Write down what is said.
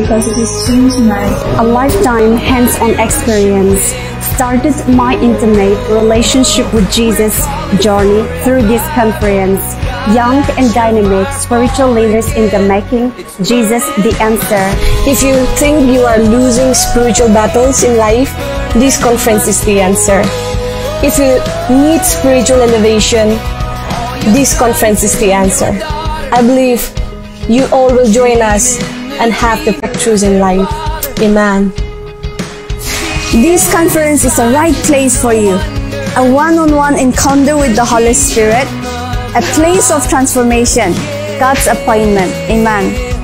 because it has changed my A lifetime hands-on experience started my intimate relationship with Jesus journey through this conference. Young and dynamic spiritual leaders in the making, Jesus the answer. If you think you are losing spiritual battles in life, this conference is the answer. If you need spiritual elevation, this conference is the answer. I believe you all will join us and have the breakthroughs in life. Amen. This conference is the right place for you. A one-on-one encounter with the Holy Spirit, a place of transformation, God's appointment. Amen.